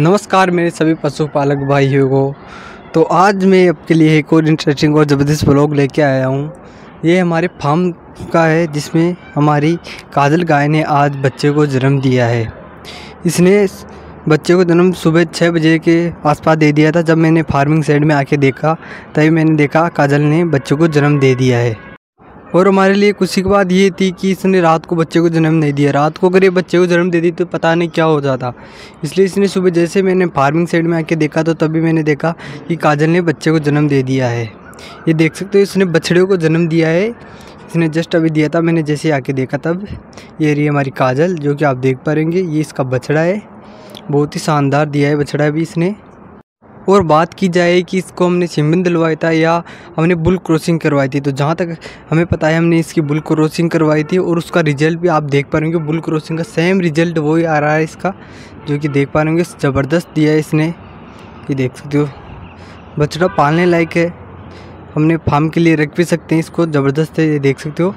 नमस्कार मेरे सभी पशुपालक भाइयों को। तो आज मैं आपके लिए एक और इंटरेस्टिंग और ज़बरदस्त ब्लॉग लेके आया हूँ। ये हमारे फार्म का है, जिसमें हमारी काजल गाय ने आज बच्चे को जन्म दिया है। इसने बच्चे को जन्म सुबह छः बजे के आसपास दे दिया था, जब मैंने फ़ार्मिंग साइड में आके देखा, तभी मैंने देखा काजल ने बच्चे को जन्म दे दिया है। और हमारे लिए खुशी की बात ये थी कि इसने रात को बच्चे को जन्म नहीं दिया। रात को अगर ये बच्चे को जन्म दे दी तो पता नहीं क्या हो जाता। इसलिए इसने सुबह जैसे मैंने फ़ार्मिंग साइड में आके देखा तो तभी मैंने देखा कि काजल ने बच्चे को जन्म दे दिया है। ये देख सकते हो इसने बछड़े को जन्म दिया है। इसने जस्ट अभी दिया था, मैंने जैसे आके देखा तब। ये रही हमारी काजल, जो कि आप देख पाएँगे ये इसका बछड़ा है। बहुत ही शानदार दिया है बछड़ा भी इसने। और बात की जाए कि इसको हमने सिमन दिलवाया था या हमने बुल क्रॉसिंग करवाई थी तो जहाँ तक हमें पता है हमने इसकी बुल क्रॉसिंग करवाई थी और उसका रिज़ल्ट भी आप देख पा रहे होंगे, बुल क्रॉसिंग का सेम रिज़ल्ट वही आ रहा है इसका, जो कि देख पा रहे होंगे, ज़बरदस्त दिया है इसने, ये देख सकते हो। बछड़ा पालने लायक है, हमने फार्म के लिए रख भी सकते हैं इसको, ज़बरदस्त है, ये देख सकते हो।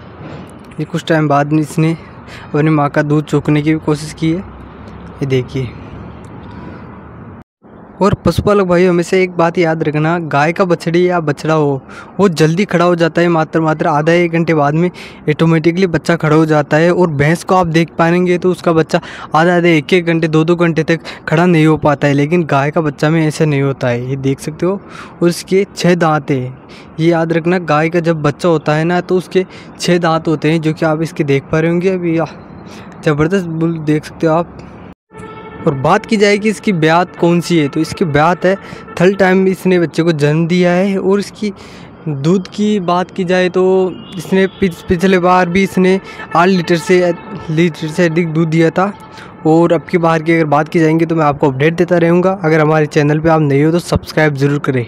ये कुछ टाइम बाद इसने अपनी माँ का दूध चौंकने की भी कोशिश की है, ये देखिए। और पशुपालक भाई हमेशा एक बात याद रखना, गाय का बछड़ी या बछड़ा हो, वो जल्दी खड़ा हो जाता है मात्र मात्र आधा एक घंटे बाद में ऑटोमेटिकली बच्चा खड़ा हो जाता है और भैंस को आप देख पाएँगे तो उसका बच्चा आधा आधे एक एक घंटे दो दो घंटे तक खड़ा नहीं हो पाता है, लेकिन गाय का बच्चा में ऐसा नहीं होता है, ये देख सकते हो। और उसके छः दाँत है, ये याद रखना, गाय का जब बच्चा होता है ना तो उसके छः दाँत होते हैं, जो कि आप इसके देख पा रहे होंगे अभी ज़बरदस्त बुल देख सकते हो आप। और बात की जाए कि इसकी ब्यात कौन सी है। तो इसकी ब्यात है थर्ड टाइम इसने बच्चे को जन्म दिया है और इसकी दूध की बात की जाए तो इसने पिछले बार भी इसने आठ लीटर से लीटर से अधिक दूध दिया था। और अब की बार की अगर बात की जाएँगी तो मैं आपको अपडेट देता रहूँगा। अगर हमारे चैनल पे आप नहीं हो तो सब्सक्राइब ज़रूर करें।